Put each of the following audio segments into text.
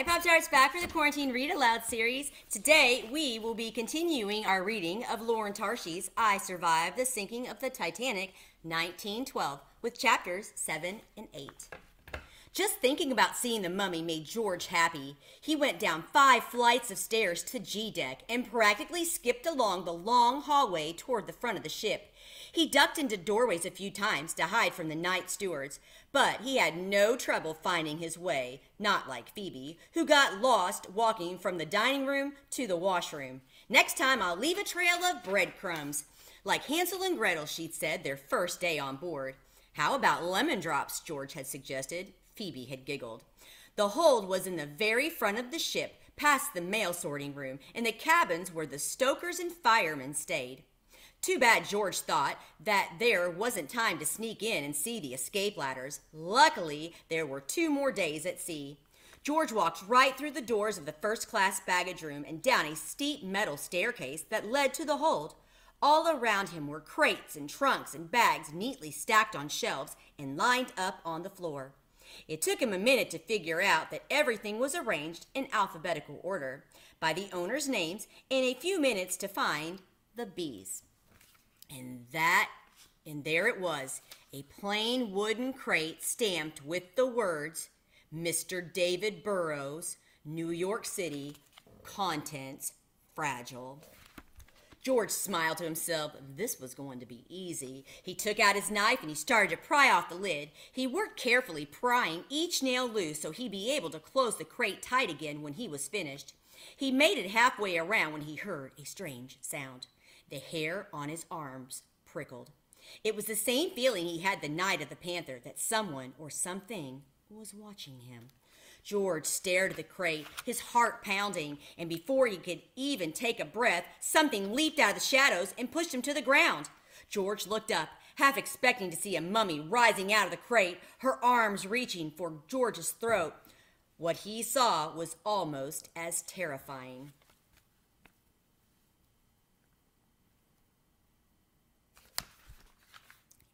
Hi, Pop Tarts, back for the Quarantine Read Aloud series. Today, we will be continuing our reading of Lauren Tarshis' I Survived the Sinking of the Titanic, 1912, with chapters 7 and 8. Just thinking about seeing the mummy made George happy. He went down five flights of stairs to G deck and practically skipped along the long hallway toward the front of the ship. He ducked into doorways a few times to hide from the night stewards, but he had no trouble finding his way, not like Phoebe, who got lost walking from the dining room to the washroom. Next time I'll leave a trail of breadcrumbs. Like Hansel and Gretel, she'd said their first day on board. How about lemon drops, George had suggested. Phoebe had giggled. The hold was in the very front of the ship, past the mail sorting room, and the cabins where the stokers and firemen stayed. Too bad George thought that there wasn't time to sneak in and see the escape ladders. Luckily, there were two more days at sea. George walked right through the doors of the first class baggage room and down a steep metal staircase that led to the hold. All around him were crates and trunks and bags neatly stacked on shelves and lined up on the floor. It took him a minute to figure out that everything was arranged in alphabetical order by the owners' names and a few minutes to find the bees. That, and there it was, a plain wooden crate stamped with the words Mr. David Burrows, New York City, contents fragile. George smiled to himself. This was going to be easy. He took out his knife and he started to pry off the lid. He worked carefully, prying each nail loose so he'd be able to close the crate tight again when he was finished. He made it halfway around when he heard a strange sound. The hair on his arms prickled. It was the same feeling he had the night of the panther that someone or something was watching him. George stared at the crate, his heart pounding, and before he could even take a breath, something leaped out of the shadows and pushed him to the ground. George looked up, half expecting to see a mummy rising out of the crate, her arms reaching for George's throat. What he saw was almost as terrifying.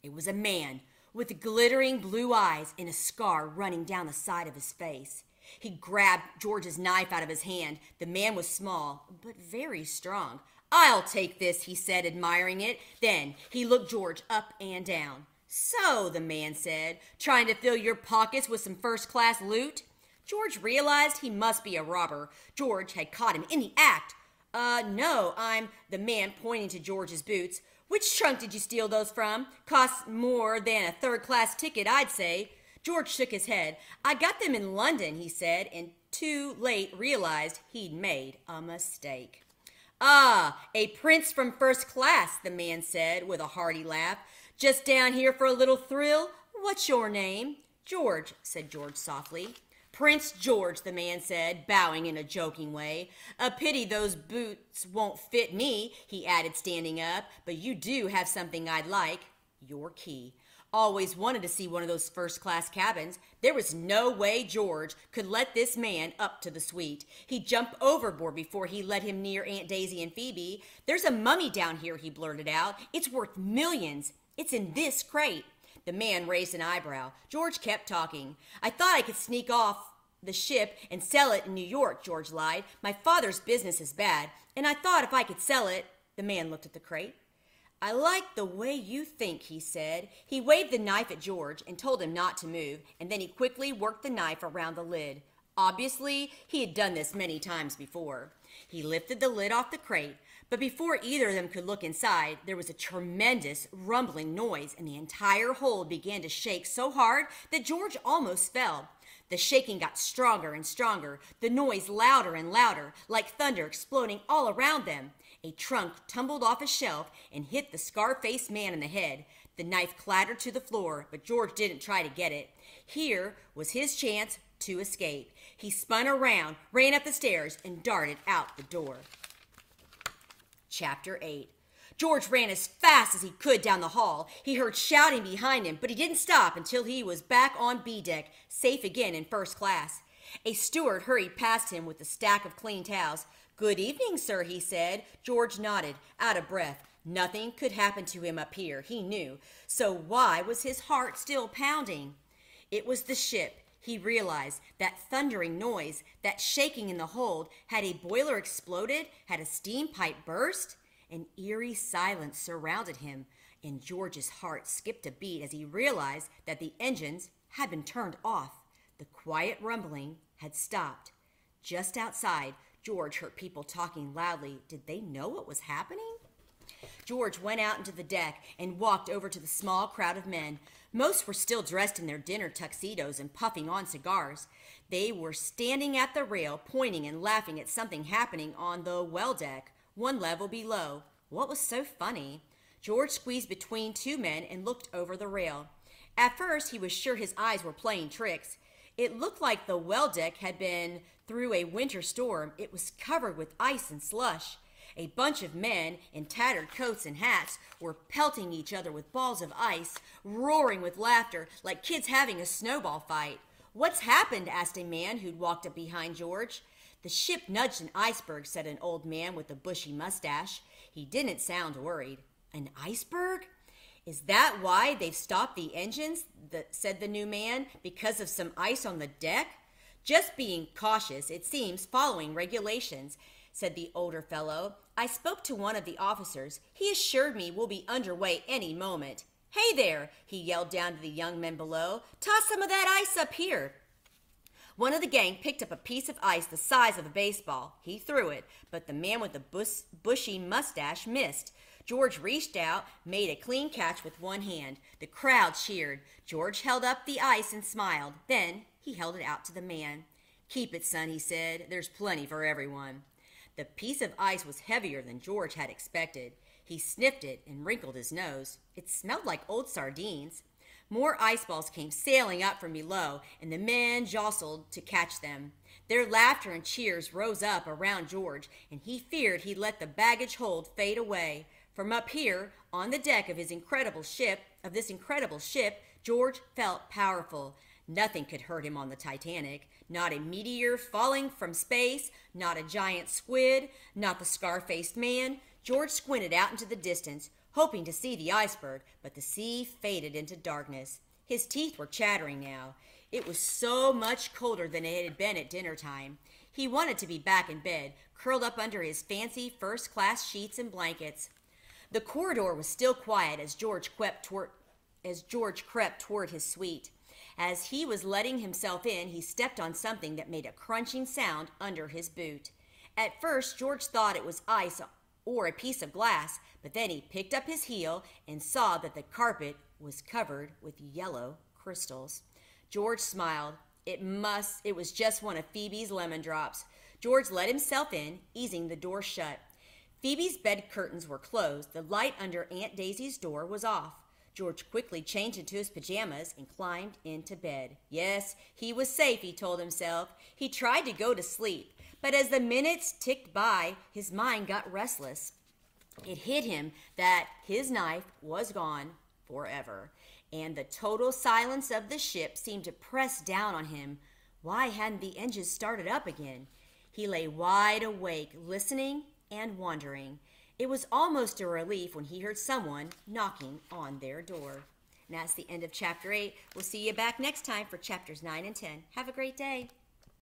It was a man with glittering blue eyes and a scar running down the side of his face. He grabbed George's knife out of his hand. The man was small, but very strong. I'll take this, he said, admiring it. Then he looked George up and down. So, the man said, trying to fill your pockets with some first class loot? George realized he must be a robber. George had caught him in the act. Uh, no, I'm the man pointing to George's boots. Which trunk did you steal those from? Costs more than a third class ticket, I'd say. George shook his head. I got them in London, he said, and too late realized he'd made a mistake. Ah, a prince from first class, the man said with a hearty laugh. Just down here for a little thrill? What's your name? George, said George softly. Prince George, the man said, bowing in a joking way. A pity those boots won't fit me, he added, standing up, but you do have something I'd like your key. Always wanted to see one of those first class cabins. There was no way George could let this man up to the suite. He'd jump overboard before he let him near Aunt Daisy and Phoebe. There's a mummy down here, he blurted out. It's worth millions. It's in this crate. The man raised an eyebrow. George kept talking. I thought I could sneak off the ship and sell it in New York, George lied. My father's business is bad, and I thought if I could sell it. The man looked at the crate. I like the way you think, he said. He waved the knife at George and told him not to move, and then he quickly worked the knife around the lid. Obviously, he had done this many times before. He lifted the lid off the crate, but before either of them could look inside, there was a tremendous rumbling noise, and the entire hold began to shake so hard that George almost fell. The shaking got stronger and stronger, the noise louder and louder, like thunder exploding all around them. A trunk tumbled off a shelf and hit the scar faced man in the head. The knife clattered to the floor, but George didn't try to get it. Here was his chance to escape. He spun around, ran up the stairs, and darted out the door. Chapter 8 George ran as fast as he could down the hall. He heard shouting behind him, but he didn't stop until he was back on B deck, safe again in first class. A steward hurried past him with a stack of clean towels. Good evening, sir, he said. George nodded, out of breath. Nothing could happen to him up here, he knew. So why was his heart still pounding? It was the ship. He realized that thundering noise, that shaking in the hold, had a boiler exploded, had a steam pipe burst? An eerie silence surrounded him, and George's heart skipped a beat as he realized that the engines had been turned off. The quiet rumbling had stopped. Just outside, George heard people talking loudly. Did they know what was happening? George went out into the deck and walked over to the small crowd of men. Most were still dressed in their dinner tuxedos and puffing on cigars. They were standing at the rail, pointing and laughing at something happening on the well deck, one level below. What was so funny? George squeezed between two men and looked over the rail. At first, he was sure his eyes were playing tricks. It looked like the well deck had been through a winter storm. It was covered with ice and slush. A bunch of men in tattered coats and hats were pelting each other with balls of ice, roaring with laughter like kids having a snowball fight. What's happened? asked a man who'd walked up behind George. The ship nudged an iceberg, said an old man with a bushy mustache. He didn't sound worried. An iceberg? Is that why they've stopped the engines? The, said the new man, because of some ice on the deck? Just being cautious, it seems, following regulations, said the older fellow. I spoke to one of the officers. He assured me we'll be underway any moment. Hey there, he yelled down to the young men below. Toss some of that ice up here. One of the gang picked up a piece of ice the size of a baseball. He threw it, but the man with the bus- bushy mustache missed. George reached out, made a clean catch with one hand. The crowd cheered. George held up the ice and smiled. Then he held it out to the man. Keep it, son, he said. There's plenty for everyone. The piece of ice was heavier than George had expected. He sniffed it and wrinkled his nose. It smelled like old sardines. More ice balls came sailing up from below, and the men jostled to catch them. Their laughter and cheers rose up around George, and he feared he'd let the baggage hold fade away. From up here, on the deck of his incredible ship, of this incredible ship, George felt powerful. Nothing could hurt him on the Titanic. Not a meteor falling from space, not a giant squid, not the scar faced man. George squinted out into the distance, hoping to see the iceberg, but the sea faded into darkness. His teeth were chattering now. It was so much colder than it had been at dinner time. He wanted to be back in bed, curled up under his fancy first class sheets and blankets. The corridor was still quiet as George crept toward, as George crept toward his suite. As he was letting himself in, he stepped on something that made a crunching sound under his boot. At first, George thought it was ice or a piece of glass, but then he picked up his heel and saw that the carpet was covered with yellow crystals. George smiled. It must it was just one of Phoebe's lemon drops. George let himself in, easing the door shut. Phoebe's bed curtains were closed. The light under Aunt Daisy's door was off. George quickly changed into his pajamas and climbed into bed. Yes, he was safe, he told himself. He tried to go to sleep, but as the minutes ticked by, his mind got restless. It hit him that his knife was gone forever, and the total silence of the ship seemed to press down on him. Why hadn't the engines started up again? He lay wide awake, listening and wondering. It was almost a relief when he heard someone knocking on their door. And that's the end of chapter 8. We'll see you back next time for chapters 9 and 10. Have a great day.